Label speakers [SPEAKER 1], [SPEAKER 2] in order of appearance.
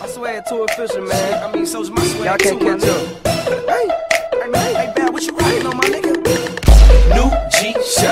[SPEAKER 1] I swear to a fisher, man. I mean, so's my swag
[SPEAKER 2] Y'all can't catch
[SPEAKER 1] up. Hey, hey, man, hey, bad, what you riding on, my nigga?
[SPEAKER 3] New G shot.